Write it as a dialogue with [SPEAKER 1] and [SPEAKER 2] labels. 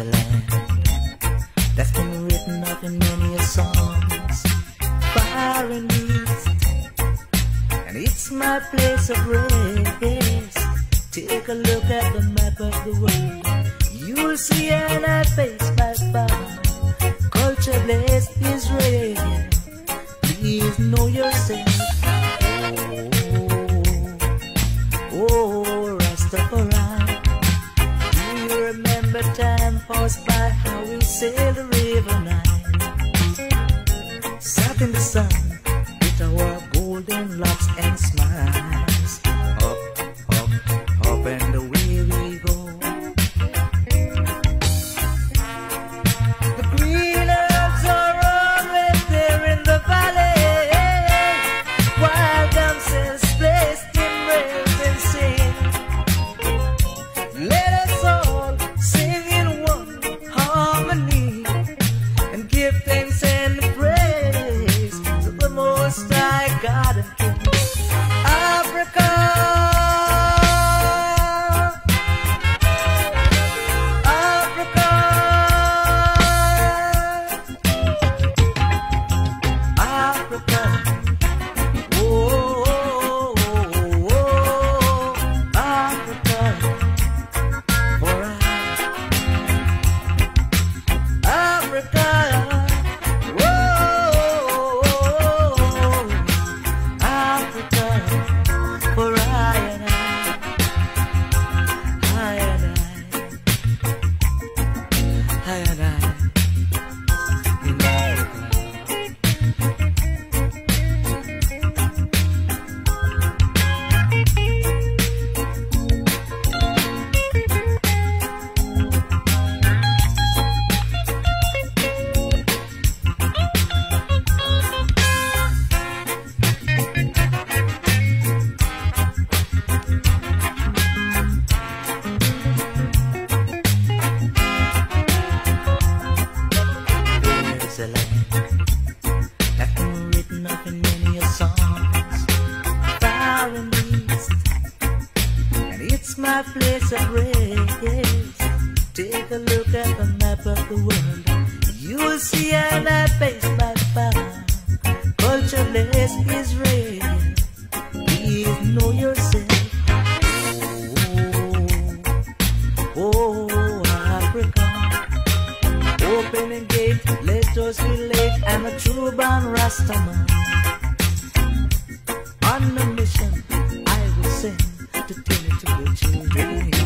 [SPEAKER 1] Switzerland that's been written up in many songs Fire and east and it's my place of rest. Take a look at the map of the world. You'll see an I face by far. Culture blessed Israel. Please know yourself. Oh, oh Rastafari. Do you remember time passed by how we sail the river Nile? Sat in the sun with our golden locks and smiles. Written up in many a and it's my place of rest. Take a look at the map of the world, you'll see an face by I'm a true born Rastaman. On a mission, I will send to tell it to the children.